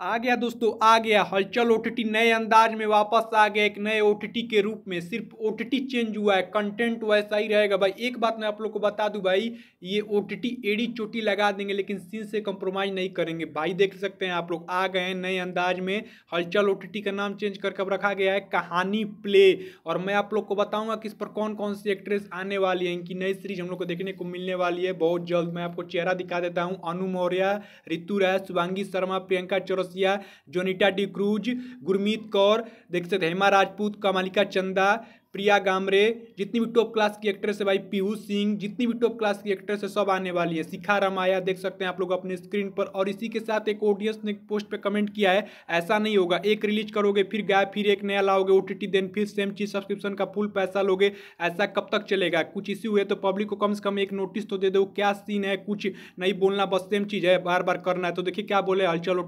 आ गया दोस्तों, आ गया हलचल ओटीटी नए अंदाज में वापस आ गया एक नए ओटीटी के रूप में। सिर्फ़ ओटीटी चेंज हुआ है कंटेंट वैसा ही रहेगा। भाई, एक बात मैं आप लोग को बता दूँ भाई, ये ओटीटी एडी चोटी लगा देंगे, लेकिन सीन से कंप्रोमाइज नहीं करेंगे। भाई, देख सकते हैं आप लोग, आ गए हैं नए अंदाज में। हलचल ओटीटी का नाम चेंज कर कब रखा गया है, कहानी प्ले और मैं आप लोग को बताऊँगा कि इस पर कौन कौन सी एक्ट्रेस आने वाली है। इनकी नई सीरीज़ हम लोग को देखने को मिलने वाली है। बहुत जल्द मैं आपको चेहरा दिखा देता हूँ। अनु मौर्य ऋतु राय, शुभांगी शर्मा, प्रियंका चौरस चौरसिया जोनिटा डी क्रूज गुरमीत कौर देख सकते हेमा राजपूत कमालिका चंदा प्रिया गामरे, जितनी भी टॉप क्लास की एक्ट्रेस है भाई, पीयूष सिंह, जितनी भी टॉप क्लास की एक्ट्रेस है, सब आने वाली है। शिखा रमाया देख सकते हैं आप लोग अपने स्क्रीन पर। और इसी के साथ एक ऑडियंस ने पोस्ट पे कमेंट किया है, ऐसा नहीं होगा, एक रिलीज़ करोगे, फिर गाय फिर एक नया लाओगे ओ देन फिर सेम चीज़ सब्सक्रिप्शन का फुल पैसा लोगे, ऐसा कब तक चलेगा? कुछ इश्यू है तो पब्लिक को कम से कम एक नोटिस तो दे दो, क्या सीन है, कुछ नहीं बोलना, बस सेम चीज़ है बार बार करना है। तो देखिए क्या बोले, हलचल ओ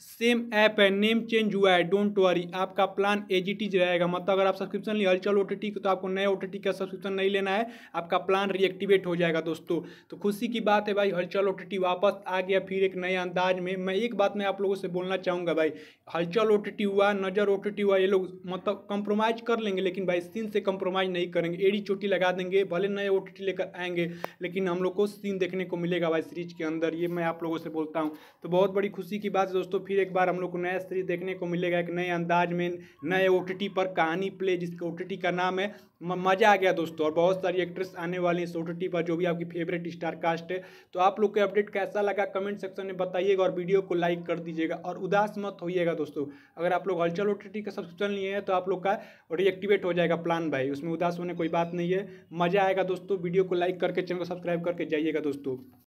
सेम ऐप है नेम चेंज हुआ है डोंट वरी आपका प्लान एजीटीज रहेगा। मतलब अगर आप सब्सक्रिप्शन लिए हलचल ओ तो आपको नए ओ का सब्सक्रिप्शन नहीं लेना है, आपका प्लान रिएक्टिवेट हो जाएगा दोस्तों। तो खुशी की बात है भाई, हलचल ओ वापस आ गया फिर एक नए अंदाज में। मैं एक बात मैं आप लोगों से बोलना चाहूँगा भाई, हलचल ओ हुआ, नज़र ओ हुआ, ये लोग मतलब कंप्रोमाइज़ कर लेंगे, लेकिन भाई सीन से कंप्रोमाइज़ नहीं करेंगे। एड़ी चोटी लगा देंगे, भले नए ओ लेकर आएँगे, लेकिन हम लोग को सीन देखने को मिलेगा भाई सीरीज़ के अंदर, ये मैं आप लोगों से बोलता हूँ। तो बहुत बड़ी खुशी की बात है दोस्तों, फिर एक बार हम लोग को नया सीरीज़ देखने को मिलेगा, एक नए अंदाज में नए ओ पर कहानी प्ले जिसके ओ का नाम है मज़ा आ गया दोस्तों। और बहुत सारी एक्ट्रेस आने वाली हैं सोटी पर जो भी आपकी फेवरेट स्टार कास्ट है। तो आप लोग को अपडेट कैसा लगा कमेंट सेक्शन में बताइएगा और वीडियो को लाइक कर दीजिएगा। और उदास मत होइएगा दोस्तों। अगर आप लोग हलचल ओ का सब्सक्रिप्शन लिए हैं तो आप लोग का रिएक्टिवेट हो जाएगा प्लान भाई। उसमें उदास होने कोई बात नहीं है। मज़ा आएगा दोस्तों वीडियो को लाइक करके चैनल को सब्सक्राइब करके जाइएगा दोस्तों।